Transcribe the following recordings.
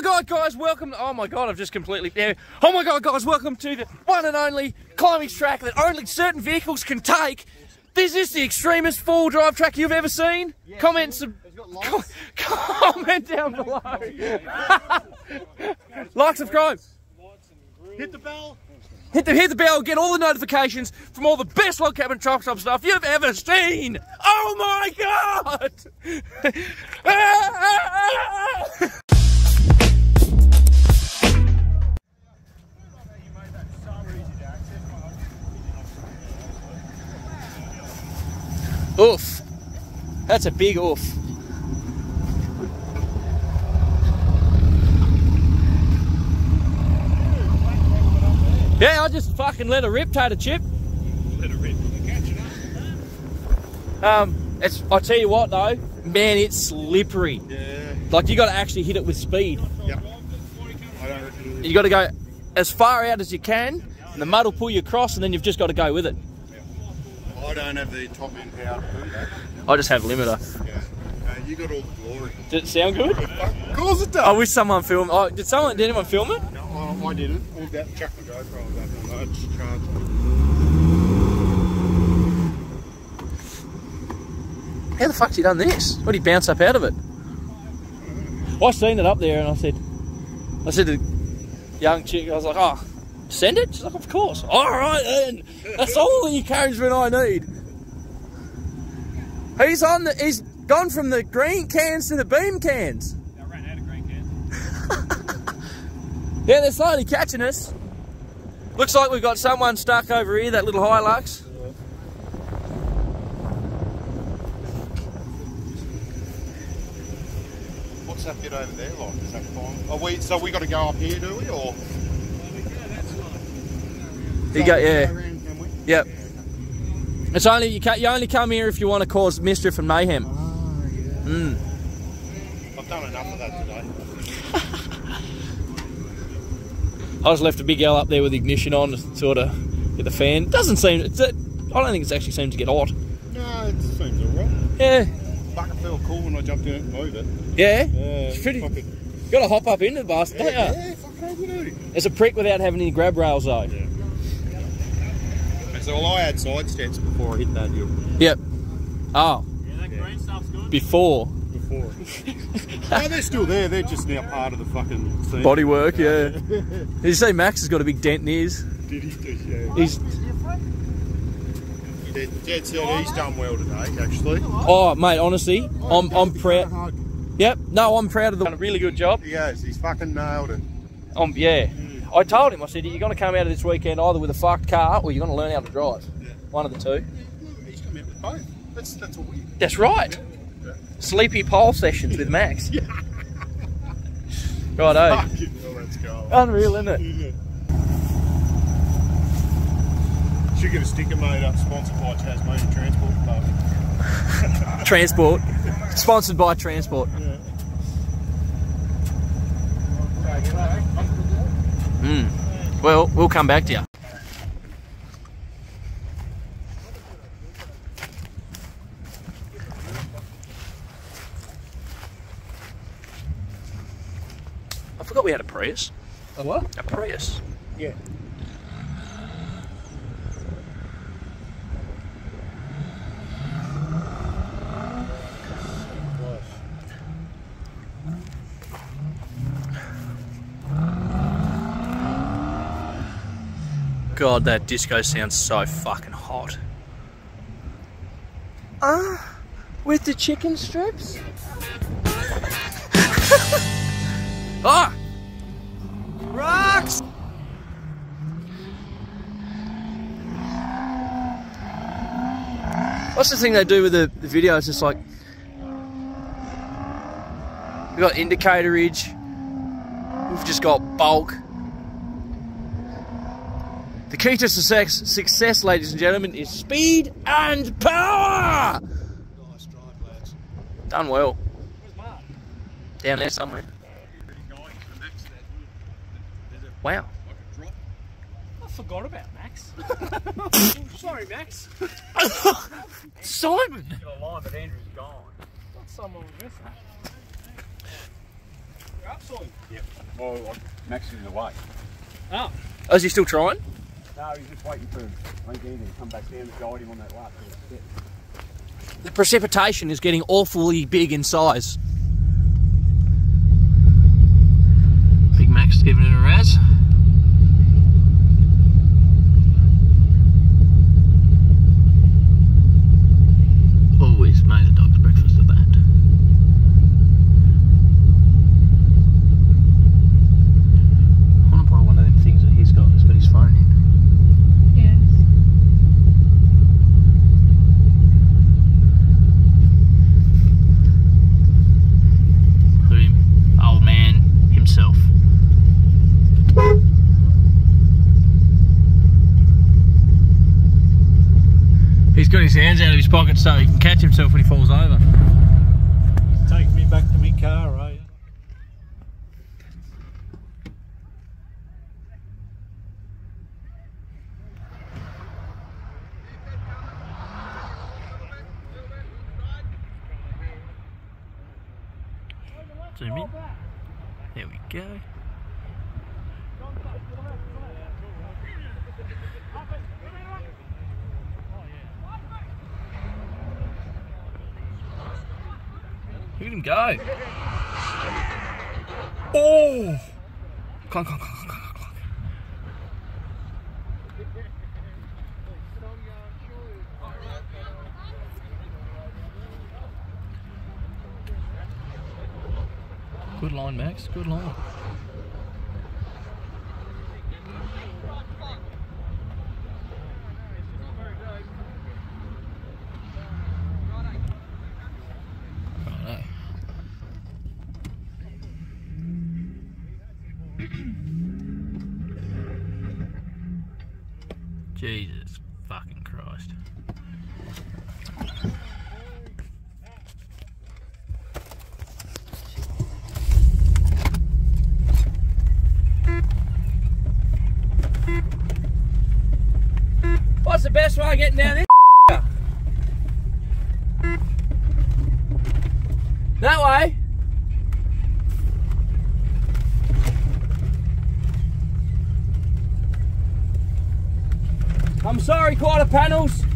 my god, guys, welcome. Oh my god, I've just completely. Yeah. Oh my god, guys, welcome to the one and only climbing track that only certain vehicles can take. This is the extremest four drive track you've ever seen. comment, sub, com, comment down below. like, subscribe. Hit the bell. Hit the, hit the bell, get all the notifications from all the best log cabin chop shop stuff you've ever seen. Oh my god! Oof. That's a big oof. Yeah, I just fucking let a rip, Tater Chip. Let it rip. Catch it up. Um, it's. I tell you what though, man, it's slippery. Yeah. Like you got to actually hit it with speed. Yep. I don't reckon. You got to go as far out as you can, and the mud will pull you across, and then you've just got to go with it. I don't have the top end power to. I just have limiter. Yeah. Uh, you got all the glory. Did it sound good? Of course it does. I wish someone filmed. Oh, did someone? Did anyone film it? No, I, I didn't. All that chuck my GoPro on that. Just charge. How the fuck's he done this? What did he bounce up out of it? I seen it up there, and I said, I said to the young chick, I was like, oh, send it. She's like, of course. All right, then. That's all the encouragement I need. He's on the. He's gone from the green cans to the beam cans. I ran out of green cans. Yeah, they're slowly catching us. Looks like we've got someone stuck over here, that little Hilux. What's that bit over there like? Is that fine? Oh, we, so we got to go up here, do we? Or You go, yeah. Around. Yep. It's only you, ca you only come here if you want to cause mischief and mayhem. Oh, yeah. Mm. I've done enough of that today. I just left a big L up there with the ignition on, to sort of get the fan. Doesn't seem. It's, I don't think it's actually seemed to get hot. No, it seems alright. Yeah, Fucking felt cool when I jumped in it and moved it. yeah. Yeah, It's pretty. fucking- Got to hop up into the bastard, don't yeah, you? yeah, fucking open duty. It's a prick without having any grab rails though. Yeah. So well, I had side steps before I hit that hill. Yep. Oh, Yeah, that green stuff's good. before Before. no, they're still there. They're just now part of the fucking scene. body work. Yeah. Did you say Max has got a big dent in his? Did he? Did, yeah. He's. Dad, Dad said he's done well today, actually. Oh, mate. Honestly, I'm I'm proud. Yep. No, I'm proud of the. Done a really good job. He has. He's fucking nailed it. Um, yeah. I told him. I said you're going to come out of this weekend either with a fucked car or you're going to learn how to drive. Yeah. One of the two. He's come out with both. That's that's all we. That's right. Sleepy pole sessions with Max. Yeah. Righto. Fucking hell, let's go. Unreal, isn't it? Should get a sticker made up, sponsored by Tasmanian Transport Department. Transport. Sponsored by Transport. Mm. Well, we'll come back to you. I forgot we had a Prius. A what? A Prius. Yeah. God, that disco sounds so fucking hot. Ah, uh, with the chicken strips? ah! Rocks! What's the thing they do with the, the video? It's just like we've got indicator ridge, we've just got bulk. The key to success, success, ladies and gentlemen, is speed and power. Nice drive, lads. Done well. Where's Mark? Down there somewhere. Pretty guy for the next that There's a, Wow. like a drop. I forgot about Max. Oh, sorry, Max. Simon. Got a line, but Andrew's gone. Thought someone was missing. Yep. Well, Max is away. Oh, Oh, is he still trying? No, he's just waiting for. The precipitation is getting awfully big in size. Big Max giving it a raz. Always made a dog's breakfast of that. I want to buy one of them things that he's got. It's got his phone in. Yes. Look at him, old man himself. He's got his hands out of his pocket so he can catch himself when he falls over. take me back to my car, are you? Zoom in. There we go. Look at him go. Oh! Clunk, clunk, clunk, clunk, clunk, clunk. Good line, Max. Good line. Jesus fucking Christ. What's the best way of getting down this? That way. I'm sorry, quarter panels.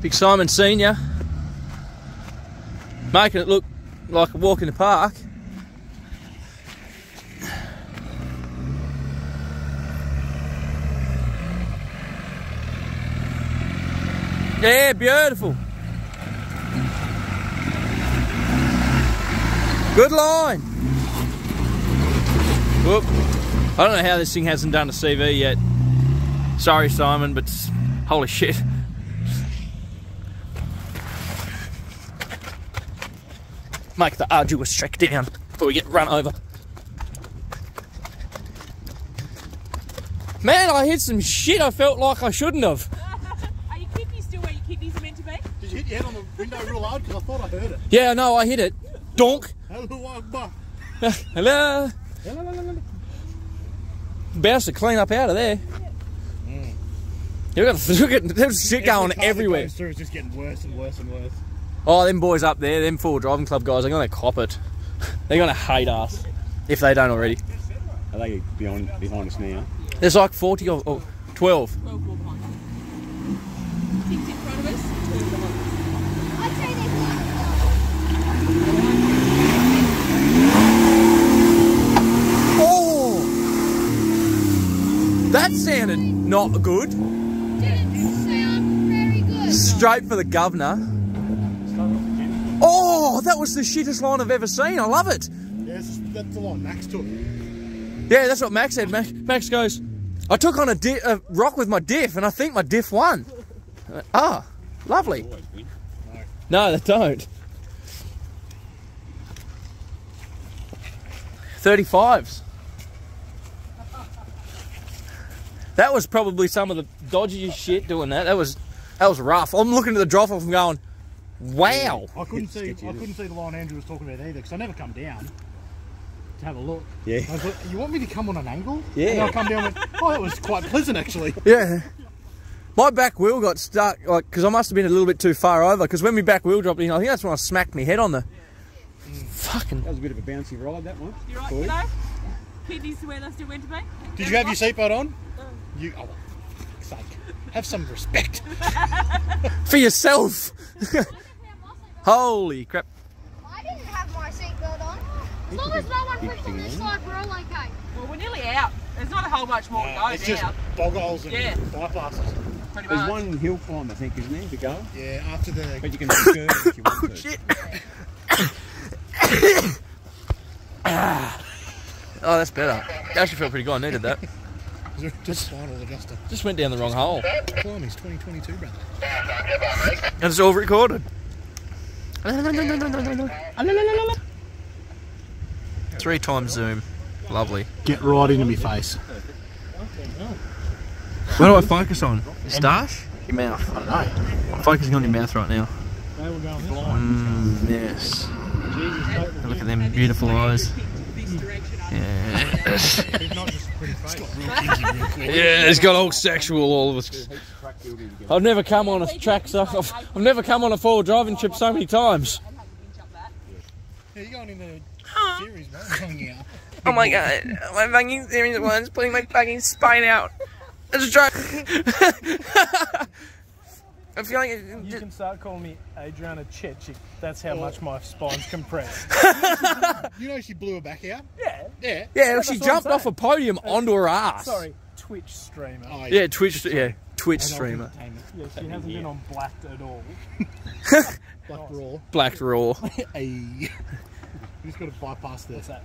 Big Simon Senior making it look like a walk in the park. Yeah, beautiful. Good line. Whoop. I don't know how this thing hasn't done a CV yet. Sorry, Simon, but holy shit. Make the arduous trek down before we get run over. Man, I hit some shit I felt like I shouldn't have. Are your kidneys still where your kidneys are meant to be? Did you hit your head on the window real hard? Because I thought I heard it. Yeah, no, I hit it. Donk. Hello, Akbar. Hello. Best to clean up out of there. Mm. You got look at there's shit going Every car everywhere. goes through just getting worse and worse and worse. Oh, them boys up there, them four driving club guys, they're gonna cop it. They're gonna hate us if they don't already. Are they behind behind us now? There's like 40 or, or 12. 12 more behind. Six in front of us, two behind us. I'd say they're Oh! That sounded not good. didn't sound very good. Straight for the governor. Oh, that was the shittest line I've ever seen. I love it. Yeah, that's, the line Max took. Yeah, that's what Max said. Max, Max goes, I took on a, di- a rock with my diff, and I think my diff won. Ah, lovely. No, they don't. 35s. That was probably some of the dodgiest shit doing that. That was that was rough. I'm looking at the drop off and going, wow. I couldn't see. sketchy, I couldn't see the line Andrew was talking about either because I never come down to have a look. Yeah. I thought, you want me to come on an angle? Yeah. And I come down and went, oh, that was quite pleasant actually. Yeah. My back wheel got stuck, like, because I must have been a little bit too far over. Because when my back wheel dropped in, I think that's when I smacked my head on the. Mm. Fucking. That was a bit of a bouncy ride, that one. You right, Boy. kiddo? Kidneys to where they still meant to be? Did you have your seatbelt on? Uh. You. Oh, fuck's sake. Have some respect. For yourself! Holy crap. I didn't have my seatbelt on. As long as no one puts on this side, we're all okay. Well, we're nearly out. There's not a whole much more to go it's just bog holes and Yeah. bypasses. Pretty There's much. one hill climb, I think, isn't there, to go? Yeah, after the. But you can curve if you want to. Shit. oh, that's better. That actually felt pretty good. I needed that. Just spinal adjuster. Just went down the wrong hole. Climbing's 2022, brother. And it's all recorded. Three times zoom. Lovely. Get right into my face. Where do I focus on? Moustache? Your mouth. I don't know. I'm focusing on your mouth right now. Mm, yes. Look at them beautiful eyes. Yes. Yeah, it's got all sexual all of us. I've never come on a track so I've, I've never come on a four driving trip so many times. Yeah, you're going in the series, man. Oh my god, my fucking series one's putting my fucking spine out. It's a joke. I'm feeling it. You can start calling me Adriana Chechik. That's how much my spine's compressed. You know she blew her back out? yeah. Yeah. Yeah, That's she jumped off a podium uh, onto her ass. Sorry, Twitch streamer. Oh, oh Yeah, Twitch. Yeah, Twitch Adult streamer. entertainment. Yeah, she hasn't been on Blacked at all. Black Raw. Black Raw. Hey. you just got to bypass this. What's that?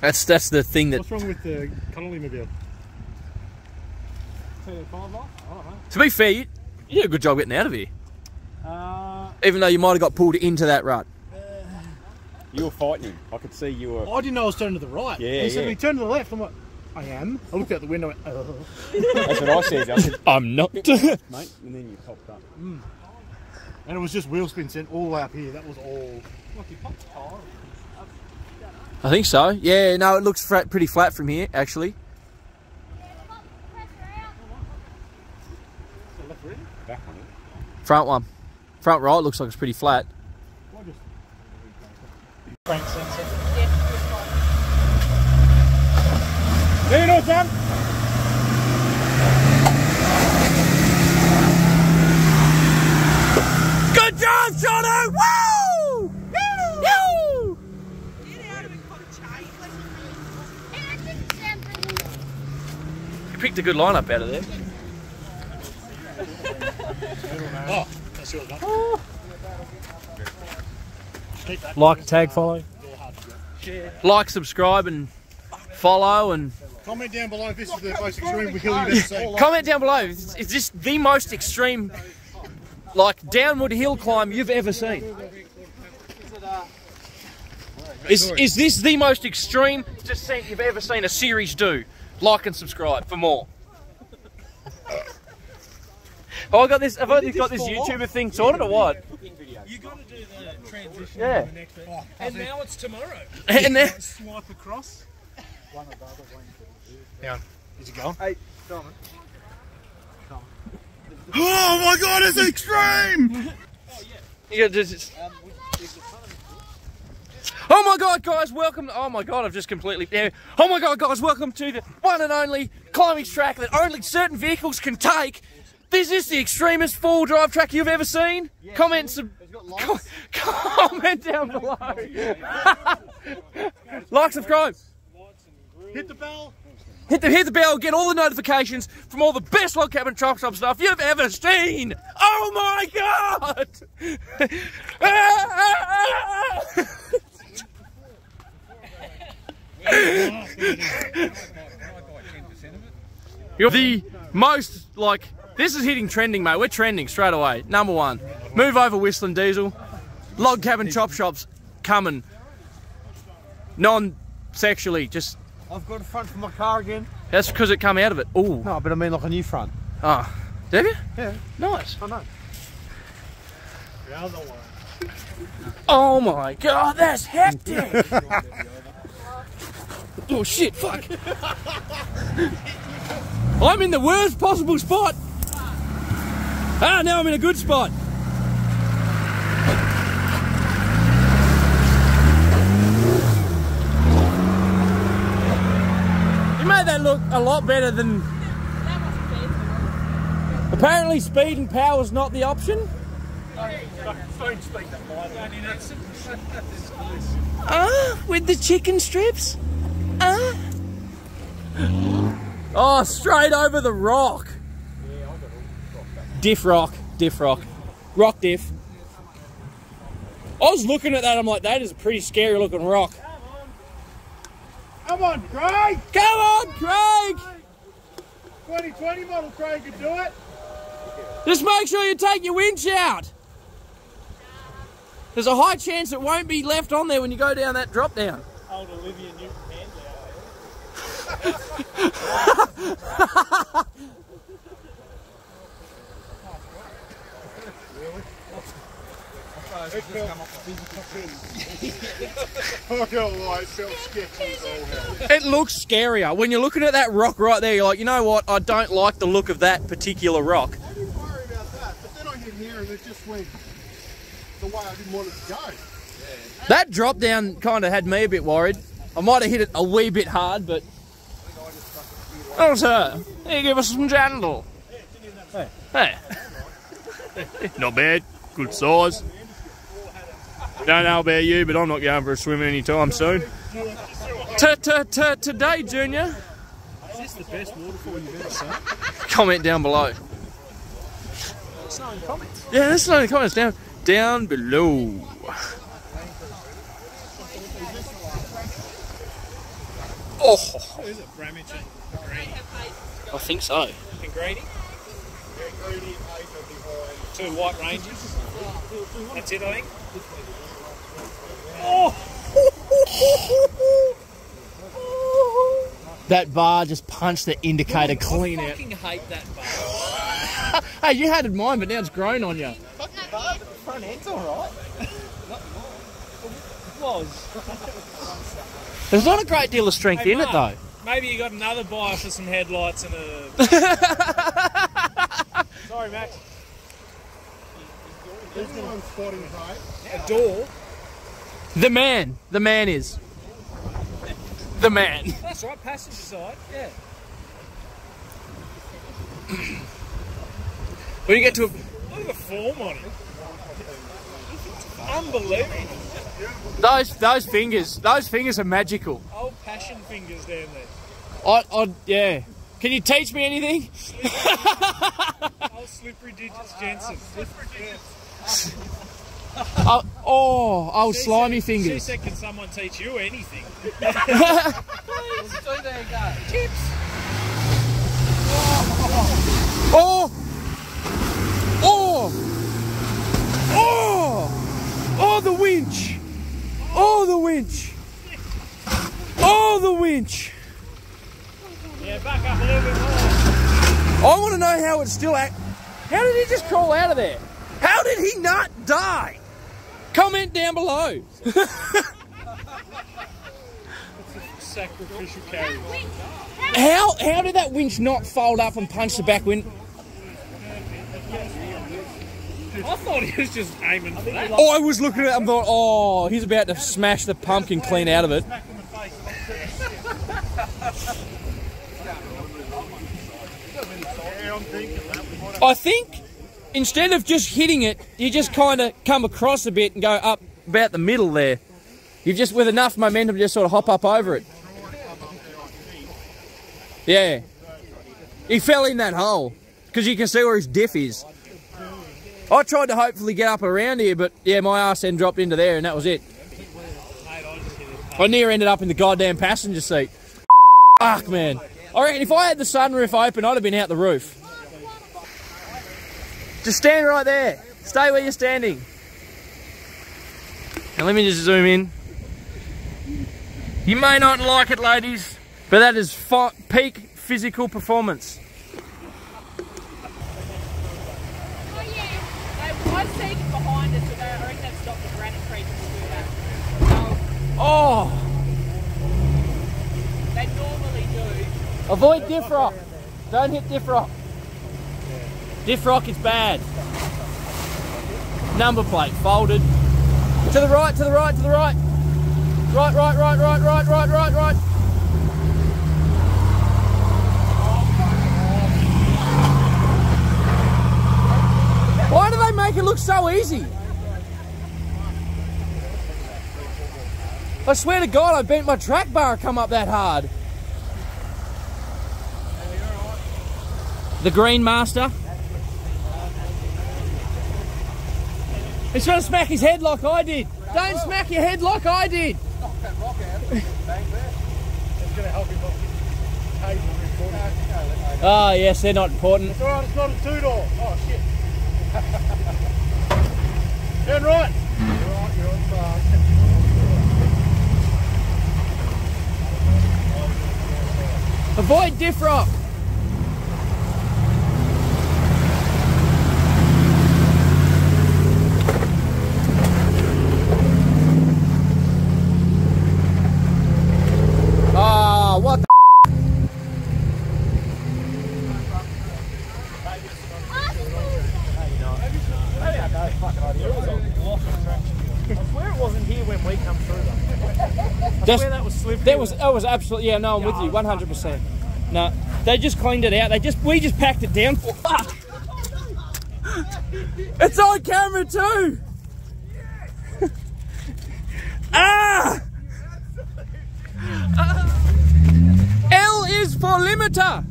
That's that's the thing that. What's wrong with the Connolly mobile? Two five off? I don't know. To be fair, you, you did a good job getting out of here. Uh, Even though you might have got pulled into that rut. You were fighting him. I could see you were. I didn't know I was turning to the right. Yeah, And he said yeah. we turn to the left. I'm like, I am. I looked out the window and went, oh. That's what I said. I said, I'm not. mate, and then you popped up. Mm. And it was just wheel spin sent all the way up here. That was all. look, you popped the tire. I think so. Yeah, no, it looks flat, pretty flat from here, actually. Back on it. Front one. Front right looks like it's pretty flat. Crank sensor. There you know, son. Good job, Jono! Woo! Woo! You picked a good lineup out of there. Oh, that's your gun. Like, tag, follow. Like, subscribe, and follow, and Comment down below if this is the most extreme hill you've ever seen. comment down below. Is, is this the most extreme, like downward hill climb you've ever seen? Is is this the most extreme descent you've ever seen a series do? Like and subscribe for more. Oh, I got this. Have I got this YouTuber thing sorted or what? You got to do the transition Yeah. the next bit. Oh, and now it's tomorrow. And then, Swipe across. Down. Is it going? Hey, Oh my god, it's extreme! you gotta just- Oh my god, guys, welcome. Oh my god, I've just completely. yeah. Oh my god, guys, welcome to the one and only climbing track that only certain vehicles can take. This is the extremest four drive track you've ever seen. comment, sub- com- comment down below. like, subscribe. Hit the bell. Hit the hit the bell, get all the notifications from all the best log cabin chop shop stuff you've ever seen. Oh my god! You're the most like this is hitting trending, mate. We're trending straight away. Number one, move over Whistling Diesel, log cabin chop shops coming. Non-sexually, just I've got a front for my car again. that's because it came out of it. Oh. No, but I mean like a new front. Oh. Did you? Yeah. Nice. I know. The other one. Oh my god, that's hectic. oh shit, fuck. I'm in the worst possible spot. Ah, now I'm in a good spot. You made that look a lot better than. Apparently, speed and power is not the option. Ah, with the chicken strips? Ah. Oh, straight over the rock. Diff rock, diff rock. Rock diff. I was looking at that, I'm like, that is a pretty scary looking rock. Come on, Craig! Come on, Craig! 2020 model Craig could do it. Just make sure you take your winch out. There's a high chance it won't be left on there when you go down that drop down. Old Olivia Newton-Handley. I can't lie, it felt sketchy as all hell. It looks scarier. When you're looking at that rock right there, you're like, you know what? I don't like the look of that particular rock. I didn't worry about that, but then I hit here and it just went the way I didn't want it to go. That drop down kind of had me a bit worried. I might have hit it a wee bit hard, but. Oh, sir, you give us some jandal. Hey. Hey. Not bad. Good size. Don't know about you, but I'm not going for a swim anytime soon. Today, Junior. Is this the best waterfall you've ever seen? Comment down below. It's not in comments. Yeah, let's know in the comments down down below. Oh, Is it Bramage and Green? I think so. And Greeny? Two white ranges. That's it, I think. That bar just punched the indicator clean I out. fucking hate that bar. Hey, you hated mine, but now it's grown on you. Front end's alright. It was. There's not a great deal of strength Hey, in it, though. Maybe you got another buy for some headlights and a. Sorry, Max. Everyone's spotting Craig. A door. The man. The man is. The man. That's right, passenger side. Yeah. When you get to a, Look at the form on it. Unbelievable. those those fingers, those fingers are magical. Old passion fingers down there. I, I, yeah. Can you teach me anything? Old Slippery digits, Jensen. Slippery digits. Oh, oh, oh old slimy She fingers. said, can someone teach you anything? Oh! Oh! Oh! Oh, the winch! Oh, the winch! Oh, the winch! Yeah, back up a little bit more. I want to know how it's still act. How did he just crawl out of there? How did he not die? Comment down below. Sacrificial carry. How how did that winch not fold up and punch the back wind? I thought he was just aiming for that. Oh, I was looking at it and thought, oh, he's about to smash the pumpkin clean out of it. I think instead of just hitting it, you just kind of come across a bit and go up about the middle there. You've just, with enough momentum, just sort of hop up over it. Yeah. He fell in that hole because you can see where his diff is. I tried to hopefully get up around here, but yeah, my ass then dropped into there and that was it. I near ended up in the goddamn passenger seat. Fuck, man. I reckon if I had the sunroof open, I'd have been out the roof. Just stand right there. Stay where you're standing. Now let me just zoom in. You may not like it, ladies, but that is peak physical performance. Oh yeah. I see it behind us, but I reckon they've stopped the granite creek to do that. Oh, They normally do. avoid diff rock. Don't hit diff rock. Diff rock is bad. Number plate folded. To the right, to the right, to the right. Right, right, right, right, right, right, right, right. Why do they make it look so easy? I swear to God, I bent my track bar come up that hard. The Green Master. He's trying to smack his head like I did. Don't smack your head like I did. It's going to help him not get. Oh, yes, they're not important. It's alright, it's not a two door. Oh shit. Turn right. You're right, you're on fast. Avoid diff rock. Ah, what the I swear it wasn't here when we come through though. Just- Where that was. That was absolutely yeah. No, I'm with you, 100. percent No, they just cleaned it out. They just we just packed it down. For, fuck! It's on camera too. ah! L is for limiter.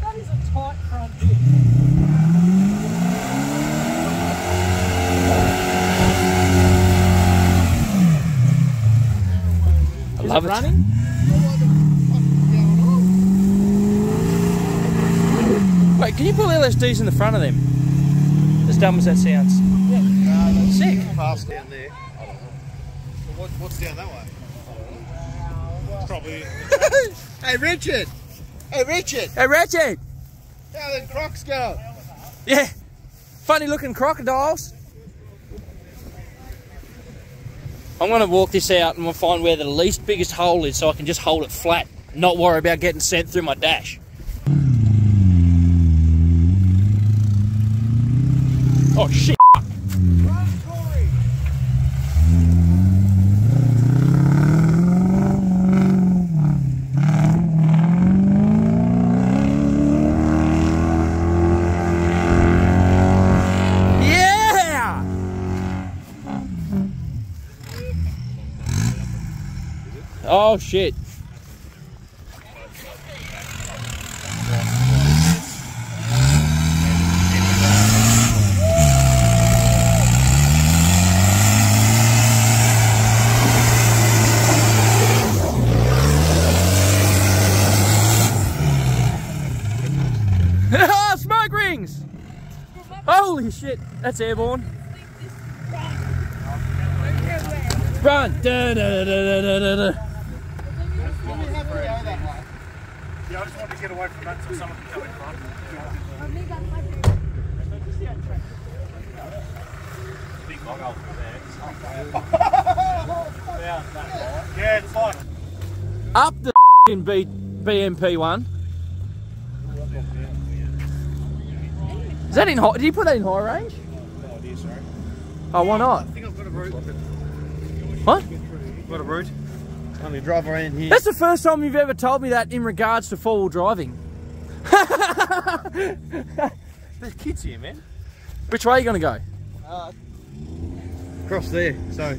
That is a tight front bit. I love it. running? Wait, can you put LSDs in the front of them? As dumb as that sounds. Sick. Past down there. What, what's down that way? It's probably. Hey, Richard! Hey, Richard! Hey, Ratchet. How the crocs go? Yeah. Funny looking crocodiles. I'm going to walk this out and we'll find where the least biggest hole is so I can just hold it flat, not worry about getting sent through my dash. Oh shit. Oh shit. I just wanted to get away from that so someone can come in front. Big log hole there. Yeah, it's fine. Up the f***ing B, BMP one. Is that in high? Did you put that in high range? Oh dear, sorry. Oh, why not? I think I've got a route. What? Got a route. Only drive around here. That's the first time you've ever told me that in regards to four-wheel driving. There's kids here, man. Which way are you going to go? Uh, across there, so.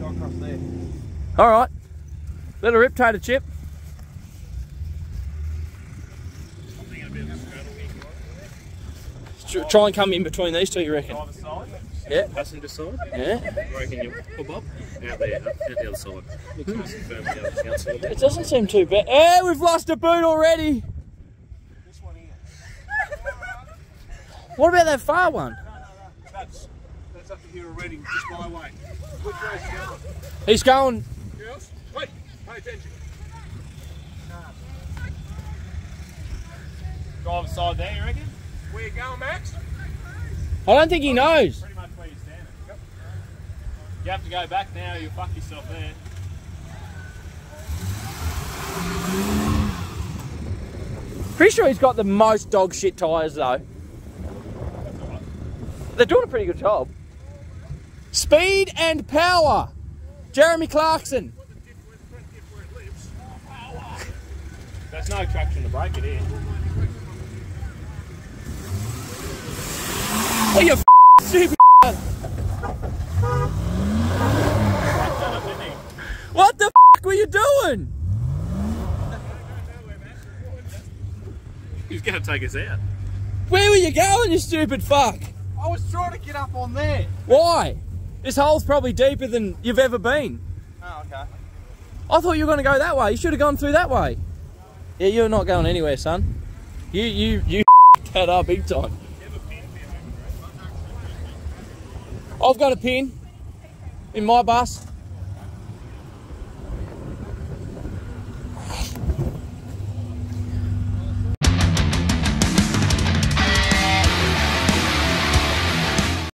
Go across there. All right. Little rip tater chip. Try and come in between these two, you reckon? Yeah. Passenger side. Yeah. I reckon you pop up. Out there, out the other side. Looks nice and firm the outside. It doesn't seem too bad. Eh, we've lost a boot already. This one here. What about that far one? That's, that's up to here already, just my way. Which way's it going? He's going. Girls, wait, pay attention. Driver side there, you reckon? Where you going, Max? I don't think he knows. Pretty much where you're standing. You have to go back now, you'll fuck yourself there. Pretty sure he's got the most dog shit tyres though. They're doing a pretty good job. Speed and power. Jeremy Clarkson. There's no traction to break it in. Oh, you f- stupid. What the f- were you doing? He's going to take us out. Where were you going, you stupid fuck? I was trying to get up on there. Why? This hole's probably deeper than you've ever been. Oh, okay. I thought you were going to go that way. You should have gone through that way. Yeah, you're not going anywhere, son. You you you that up big time. I've got a pin in my bus.